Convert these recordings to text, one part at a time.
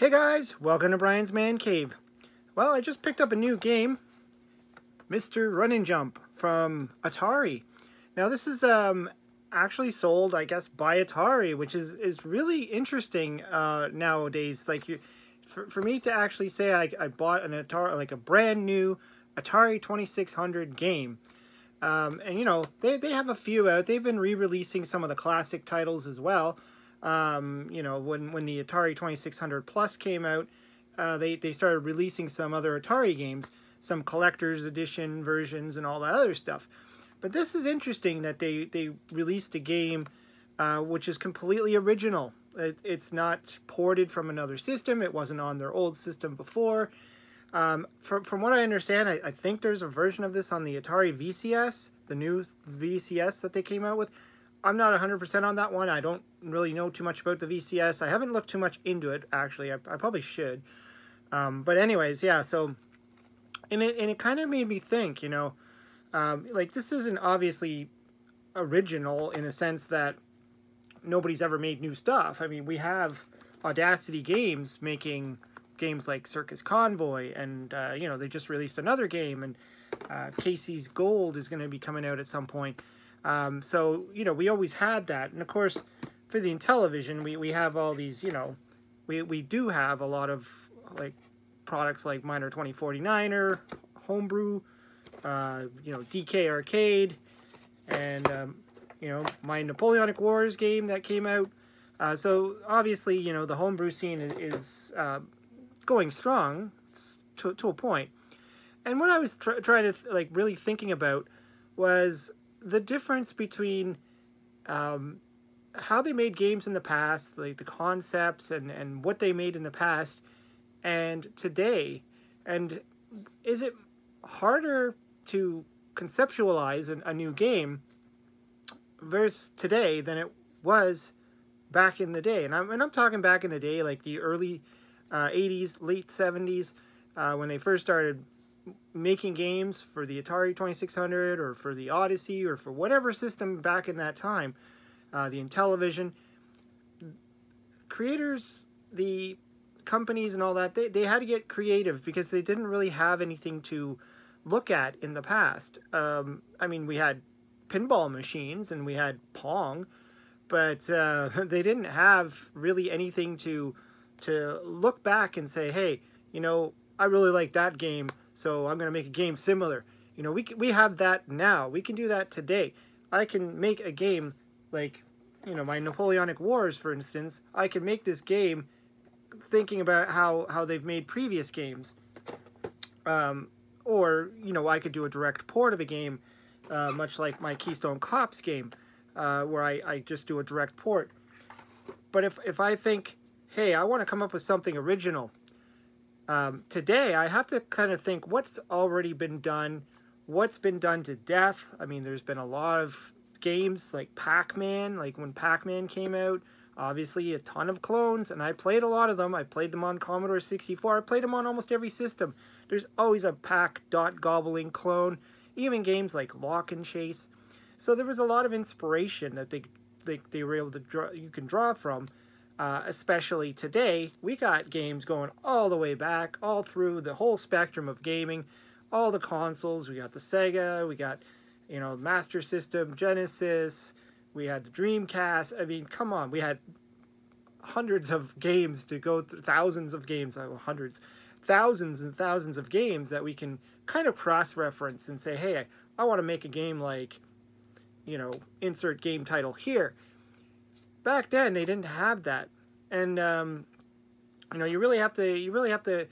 Hey guys, welcome to Brian's Man Cave. Well, I just picked up a new game, Mr. Run and Jump from Atari. Now this is um, actually sold, I guess, by Atari, which is, is really interesting uh, nowadays. Like you, for, for me to actually say I, I bought an Atari, like a brand new Atari 2600 game. Um, and you know, they, they have a few out. They've been re-releasing some of the classic titles as well. Um, you know, when, when the Atari 2600 Plus came out, uh, they, they started releasing some other Atari games, some collector's edition versions and all that other stuff. But this is interesting that they, they released a game uh, which is completely original. It, it's not ported from another system. It wasn't on their old system before. Um, from, from what I understand, I, I think there's a version of this on the Atari VCS, the new VCS that they came out with. I'm not 100% on that one. I don't really know too much about the VCS. I haven't looked too much into it, actually. I, I probably should. Um, but anyways, yeah, so... And it, and it kind of made me think, you know, um, like, this isn't obviously original in a sense that nobody's ever made new stuff. I mean, we have Audacity Games making games like Circus Convoy, and, uh, you know, they just released another game, and uh, Casey's Gold is going to be coming out at some point. Um, so, you know, we always had that. And of course, for the Intellivision, we, we have all these, you know, we, we do have a lot of like products like Miner 2049er, Homebrew, uh, you know, DK Arcade, and, um, you know, my Napoleonic Wars game that came out. Uh, so obviously, you know, the homebrew scene is, is uh, going strong to, to a point. And what I was tr trying to, like, really thinking about was the difference between um, how they made games in the past, like the concepts and, and what they made in the past, and today. And is it harder to conceptualize an, a new game versus today than it was back in the day? And I'm, and I'm talking back in the day, like the early uh, 80s, late 70s, uh, when they first started making games for the Atari 2600 or for the Odyssey or for whatever system back in that time, uh, the Intellivision, creators, the companies and all that, they, they had to get creative because they didn't really have anything to look at in the past. Um, I mean, we had pinball machines and we had Pong, but uh, they didn't have really anything to to look back and say, hey, you know, I really like that game so I'm going to make a game similar. You know, we, can, we have that now. We can do that today. I can make a game like, you know, my Napoleonic Wars, for instance. I can make this game thinking about how, how they've made previous games. Um, or, you know, I could do a direct port of a game, uh, much like my Keystone Cops game, uh, where I, I just do a direct port. But if, if I think, hey, I want to come up with something original, um, today, I have to kind of think what's already been done, what's been done to death. I mean, there's been a lot of games like Pac-Man, like when Pac-Man came out, obviously a ton of clones, and I played a lot of them. I played them on Commodore 64. I played them on almost every system. There's always a Pac dot gobbling clone, even games like Lock and Chase. So there was a lot of inspiration that they, they, they were able to draw, you can draw from uh, especially today, we got games going all the way back, all through the whole spectrum of gaming, all the consoles. We got the Sega, we got, you know, Master System, Genesis, we had the Dreamcast. I mean, come on, we had hundreds of games to go through, thousands of games, oh, hundreds, thousands and thousands of games that we can kind of cross-reference and say, hey, I, I want to make a game like, you know, insert game title here back then they didn't have that, and um, you know you really have to you really have to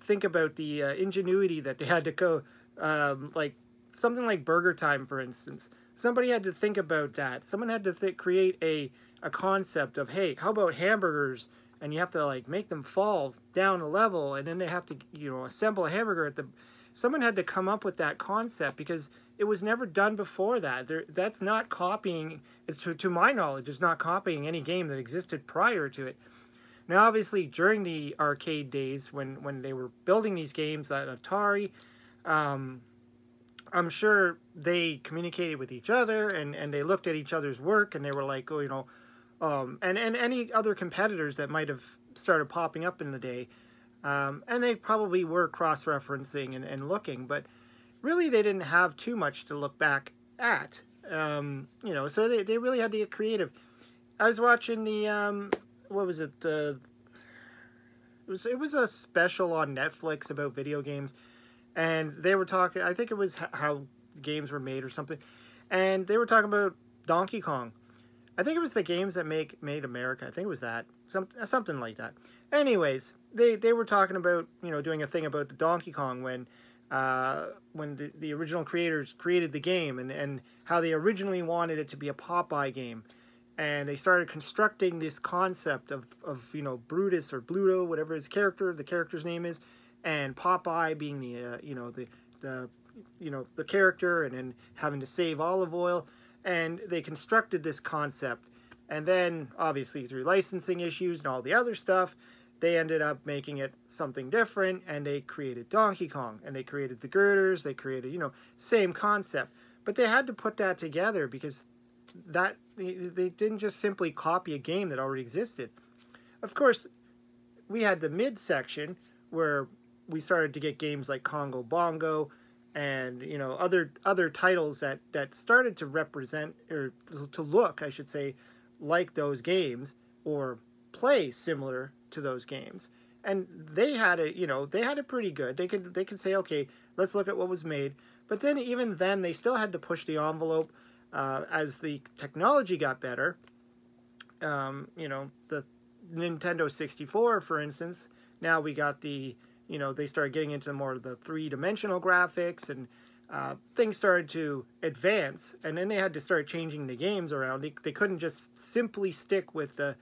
think about the uh, ingenuity that they had to go um, like something like Burger Time, for instance. Somebody had to think about that. Someone had to th create a a concept of hey, how about hamburgers? And you have to like make them fall down a level, and then they have to you know assemble a hamburger at the. Someone had to come up with that concept because it was never done before that. There, that's not copying, it's to, to my knowledge, it's not copying any game that existed prior to it. Now, obviously, during the arcade days, when, when they were building these games at Atari, um, I'm sure they communicated with each other and, and they looked at each other's work and they were like, oh, you know, um, and and any other competitors that might have started popping up in the day, um, and they probably were cross-referencing and, and looking, but really they didn't have too much to look back at. Um, you know, so they, they really had to get creative. I was watching the um, what was it? Uh, it was it was a special on Netflix about video games, and they were talking. I think it was how games were made or something, and they were talking about Donkey Kong. I think it was the games that make made America. I think it was that some something like that. Anyways, they they were talking about you know doing a thing about the Donkey Kong when uh, when the, the original creators created the game and and how they originally wanted it to be a Popeye game. And they started constructing this concept of, of you know Brutus or Bluto, whatever his character, the character's name is, and Popeye being the uh, you know the the you know the character, and then having to save Olive Oyl, and they constructed this concept, and then obviously through licensing issues and all the other stuff, they ended up making it something different, and they created Donkey Kong, and they created the girders, they created you know same concept, but they had to put that together because that they didn't just simply copy a game that already existed. Of course, we had the mid section where we started to get games like Congo Bongo and you know other other titles that that started to represent or to look, I should say, like those games or play similar to those games. And they had it, you know, they had it pretty good. They could they could say, okay, let's look at what was made. But then even then, they still had to push the envelope uh, as the technology got better, um, you know, the Nintendo 64, for instance, now we got the, you know, they started getting into more of the three-dimensional graphics and uh, things started to advance, and then they had to start changing the games around. They, they couldn't just simply stick with the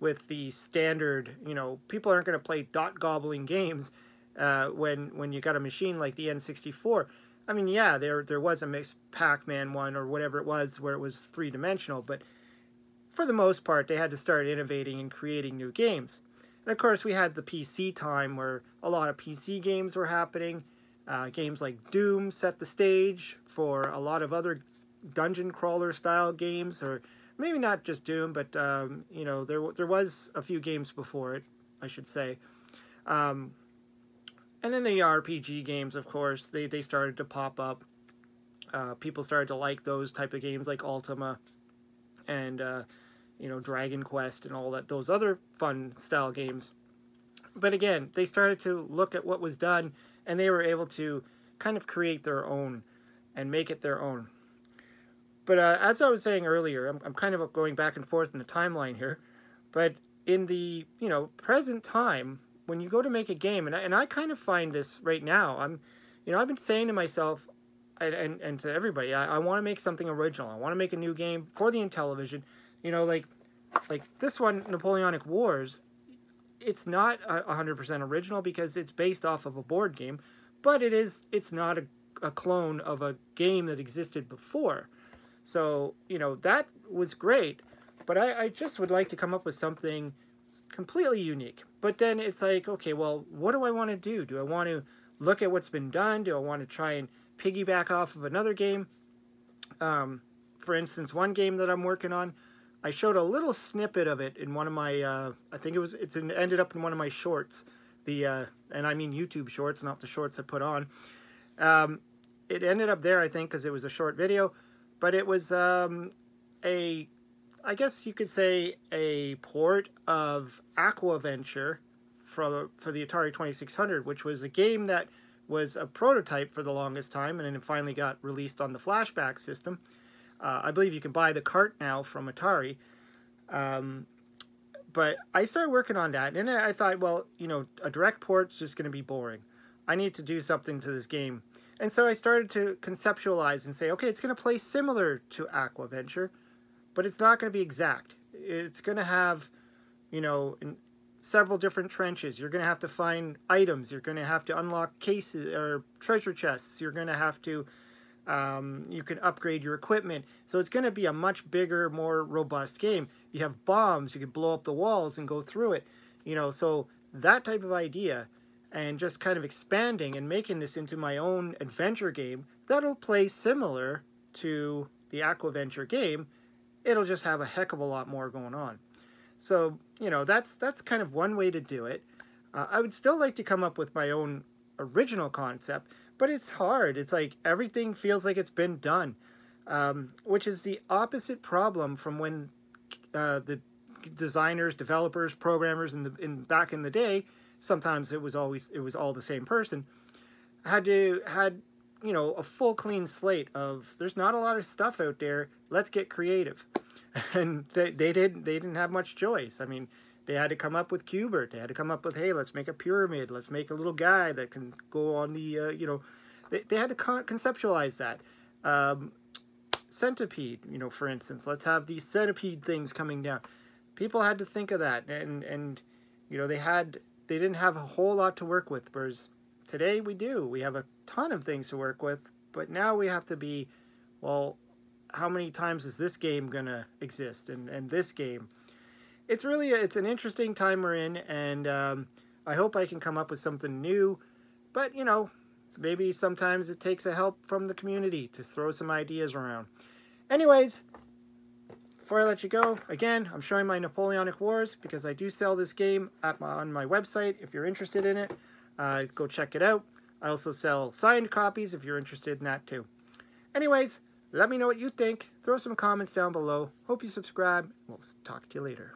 with the standard. You know, people aren't going to play dot gobbling games uh, when when you got a machine like the N64. I mean, yeah, there there was a mixed Pac-Man one or whatever it was where it was three dimensional, but for the most part, they had to start innovating and creating new games. And of course, we had the PC time where a lot of PC games were happening. Uh, games like Doom set the stage for a lot of other dungeon crawler style games, or maybe not just Doom, but um, you know there there was a few games before it, I should say. Um, and then the RPG games, of course, they, they started to pop up. Uh, people started to like those type of games like Ultima and, uh, you know, Dragon Quest and all that, those other fun style games. But again, they started to look at what was done and they were able to kind of create their own and make it their own. But uh, as I was saying earlier, I'm, I'm kind of going back and forth in the timeline here. But in the, you know, present time, when you go to make a game, and I, and I kind of find this right now, I'm, you know, I've been saying to myself, and, and, and to everybody, I, I want to make something original. I want to make a new game for the Intellivision. You know, like, like this one, Napoleonic Wars, it's not a 100% original because it's based off of a board game, but it is, it's not a, a clone of a game that existed before. So, you know, that was great, but I, I just would like to come up with something completely unique. But then it's like, okay, well, what do I want to do? Do I want to look at what's been done? Do I want to try and piggyback off of another game? Um, for instance, one game that I'm working on, I showed a little snippet of it in one of my, uh, I think it was, it's ended up in one of my shorts. The, uh, and I mean YouTube shorts, not the shorts I put on. Um, it ended up there, I think, because it was a short video, but it was um, a I guess you could say a port of Aquaventure from for the Atari 2600, which was a game that was a prototype for the longest time, and then it finally got released on the flashback system. Uh, I believe you can buy the cart now from Atari. Um, but I started working on that, and I thought, well, you know, a direct port's just going to be boring. I need to do something to this game. And so I started to conceptualize and say, okay, it's going to play similar to Aquaventure, but it's not going to be exact. It's going to have, you know, several different trenches. You're going to have to find items. You're going to have to unlock cases or treasure chests. You're going to have to, um, you can upgrade your equipment. So it's going to be a much bigger, more robust game. You have bombs. You can blow up the walls and go through it. You know, so that type of idea and just kind of expanding and making this into my own adventure game that'll play similar to the Aquaventure game it'll just have a heck of a lot more going on. So, you know, that's that's kind of one way to do it. Uh, I would still like to come up with my own original concept, but it's hard. It's like everything feels like it's been done, um, which is the opposite problem from when uh, the designers, developers, programmers in the in back in the day. Sometimes it was always it was all the same person. Had to had you know a full clean slate of there's not a lot of stuff out there. Let's get creative, and they they didn't they didn't have much choice. I mean they had to come up with Q*bert They had to come up with, hey, let's make a pyramid. Let's make a little guy that can go on the, uh, you know, they, they had to con conceptualize that. Um, centipede, you know, for instance, let's have these centipede things coming down. People had to think of that, and and you know, they had they didn't have a whole lot to work with. Whereas today we do. We have a ton of things to work with, but now we have to be, well, how many times is this game gonna exist, and and this game it's really a, it's an interesting time we're in, and um, I hope I can come up with something new. But you know, maybe sometimes it takes a help from the community to throw some ideas around. Anyways, before I let you go, again, I'm showing my Napoleonic Wars because I do sell this game at my, on my website. If you're interested in it, uh, go check it out. I also sell signed copies if you're interested in that too. Anyways, let me know what you think. Throw some comments down below. Hope you subscribe. We'll talk to you later.